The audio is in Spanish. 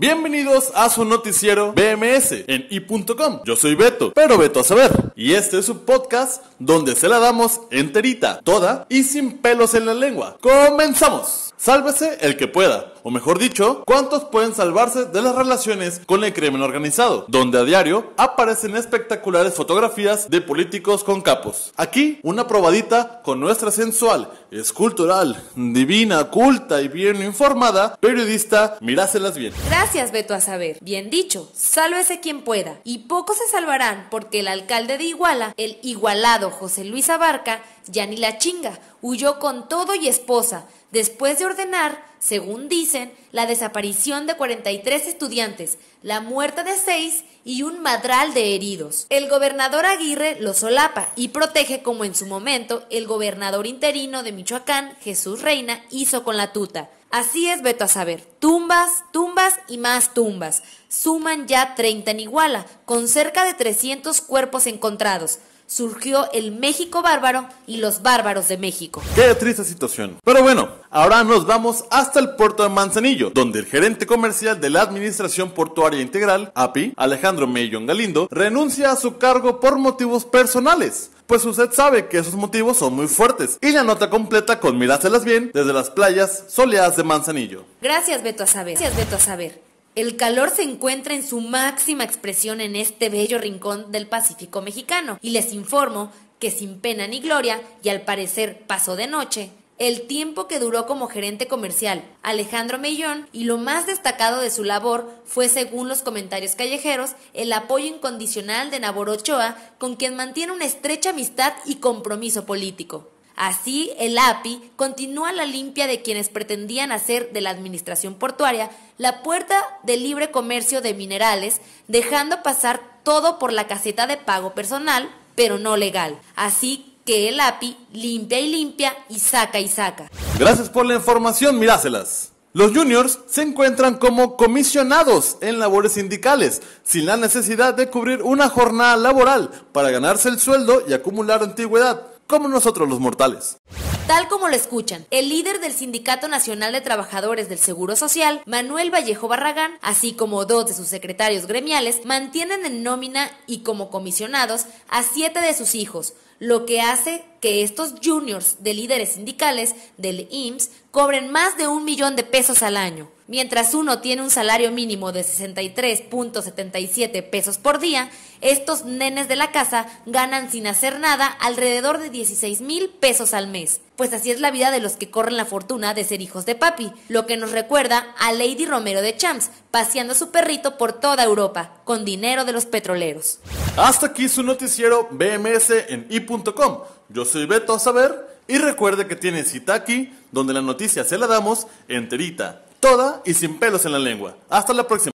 Bienvenidos a su noticiero BMS en i.com. Yo soy Beto, pero Beto a saber. Y este es su podcast donde se la damos enterita, toda y sin pelos en la lengua. ¡Comenzamos! Sálvese el que pueda, o mejor dicho, ¿cuántos pueden salvarse de las relaciones con el crimen organizado? Donde a diario aparecen espectaculares fotografías de políticos con capos. Aquí, una probadita con nuestra sensual, escultural, divina, culta y bien informada periodista Miráselas bien. Beto a saber. Bien dicho, sálvese quien pueda. Y pocos se salvarán porque el alcalde de Iguala, el igualado José Luis Abarca, ya ni la chinga, huyó con todo y esposa después de ordenar, según dicen, la desaparición de 43 estudiantes, la muerte de 6 y un madral de heridos. El gobernador Aguirre lo solapa y protege como en su momento el gobernador interino de Michoacán, Jesús Reina, hizo con la tuta. Así es, Beto a saber. Tumbas, tumbas y más tumbas. Suman ya 30 en Iguala, con cerca de 300 cuerpos encontrados surgió el México bárbaro y los bárbaros de México. Qué triste situación. Pero bueno, ahora nos vamos hasta el puerto de Manzanillo, donde el gerente comercial de la Administración Portuaria Integral, API, Alejandro Mellón Galindo, renuncia a su cargo por motivos personales. Pues usted sabe que esos motivos son muy fuertes. Y la nota completa con miráselas bien desde las playas soleadas de Manzanillo. Gracias, Beto a saber. Gracias, Beto a saber. El calor se encuentra en su máxima expresión en este bello rincón del Pacífico mexicano y les informo que sin pena ni gloria y al parecer pasó de noche, el tiempo que duró como gerente comercial Alejandro Mellón y lo más destacado de su labor fue, según los comentarios callejeros, el apoyo incondicional de Nabor Ochoa, con quien mantiene una estrecha amistad y compromiso político. Así, el API continúa la limpia de quienes pretendían hacer de la administración portuaria la puerta de libre comercio de minerales, dejando pasar todo por la caseta de pago personal, pero no legal. Así que el API limpia y limpia y saca y saca. Gracias por la información, miráselas. Los juniors se encuentran como comisionados en labores sindicales, sin la necesidad de cubrir una jornada laboral para ganarse el sueldo y acumular antigüedad como nosotros los mortales. Tal como lo escuchan, el líder del Sindicato Nacional de Trabajadores del Seguro Social, Manuel Vallejo Barragán, así como dos de sus secretarios gremiales, mantienen en nómina y como comisionados a siete de sus hijos, lo que hace que estos juniors de líderes sindicales del IMSS cobren más de un millón de pesos al año. Mientras uno tiene un salario mínimo de 63.77 pesos por día, estos nenes de la casa ganan sin hacer nada alrededor de 16 mil pesos al mes. Pues así es la vida de los que corren la fortuna de ser hijos de papi, lo que nos recuerda a Lady Romero de Champs, paseando a su perrito por toda Europa, con dinero de los petroleros. Hasta aquí su noticiero BMS en i.com. Yo soy Beto a saber y recuerde que tiene cita aquí donde la noticia se la damos enterita, toda y sin pelos en la lengua. Hasta la próxima.